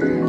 Amen.